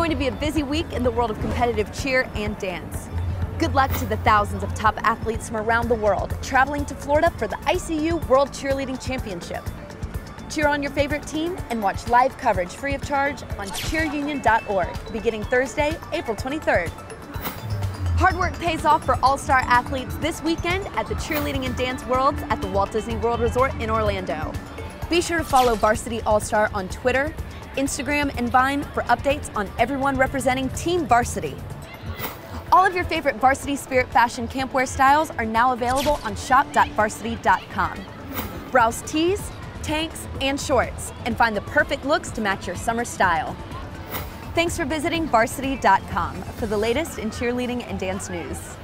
going to be a busy week in the world of competitive cheer and dance. Good luck to the thousands of top athletes from around the world traveling to Florida for the ICU World Cheerleading Championship. Cheer on your favorite team and watch live coverage free of charge on cheerunion.org beginning Thursday, April 23rd. Hard work pays off for all-star athletes this weekend at the Cheerleading and Dance Worlds at the Walt Disney World Resort in Orlando. Be sure to follow Varsity All-Star on Twitter, Instagram, and Vine for updates on everyone representing Team Varsity. All of your favorite Varsity Spirit fashion campwear styles are now available on shop.varsity.com. Browse tees, tanks, and shorts and find the perfect looks to match your summer style. Thanks for visiting varsity.com for the latest in cheerleading and dance news.